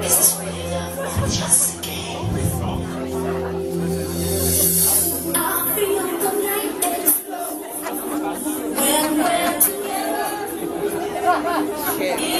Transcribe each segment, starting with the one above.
This is really love just a game? I feel the night explode when we're together.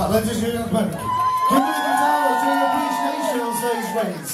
Right, ladies and gentlemen, power to the appreciation on stage, please.